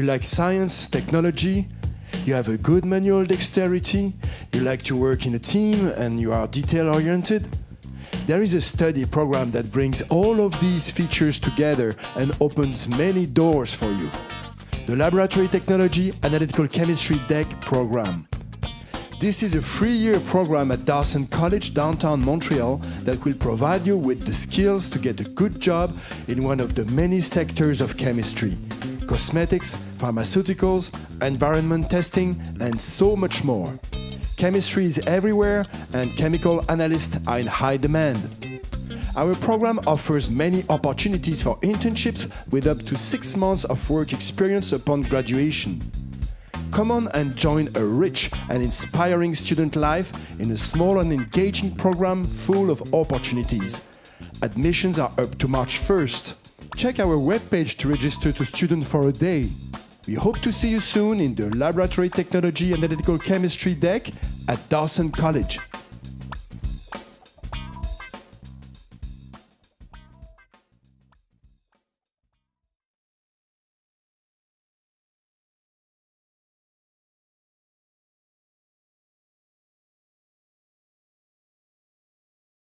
You like science, technology, you have a good manual dexterity, you like to work in a team, and you are detail oriented. There is a study program that brings all of these features together and opens many doors for you. The Laboratory Technology Analytical Chemistry DEC program. This is a three year program at Dawson College, downtown Montreal, that will provide you with the skills to get a good job in one of the many sectors of chemistry cosmetics, pharmaceuticals, environment testing, and so much more. Chemistry is everywhere, and chemical analysts are in high demand. Our program offers many opportunities for internships with up to six months of work experience upon graduation. Come on and join a rich and inspiring student life in a small and engaging program full of opportunities. Admissions are up to March 1st. Check our webpage to register to Student for a Day. We hope to see you soon in the Laboratory Technology and Analytical Chemistry DEC at Dawson College.